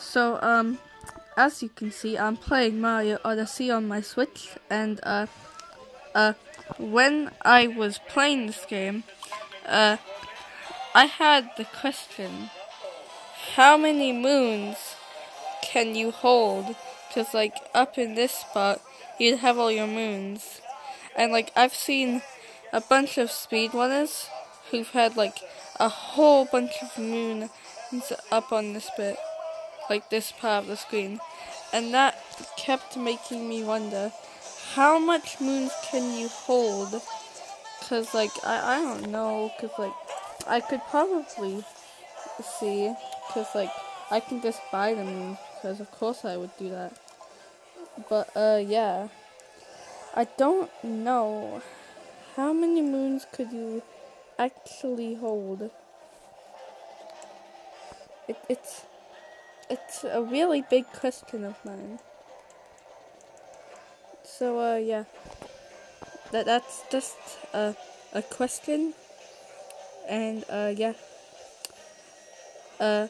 so um, as you can see, I'm playing Mario Odyssey on my Switch, and uh, uh, when I was playing this game, uh, I had the question, how many moons can you hold? Cause like up in this spot, you'd have all your moons, and like I've seen a bunch of speedrunners who've had like a whole bunch of moons up on this bit like this part of the screen. And that kept making me wonder, how much moons can you hold? Cause like, I, I don't know, cause like, I could probably see, cause like, I can just buy the moons, because of course I would do that. But uh, yeah. I don't know, how many moons could you actually hold? It, it's it's a really big question of mine. So uh yeah. That that's just a a question and uh yeah. Uh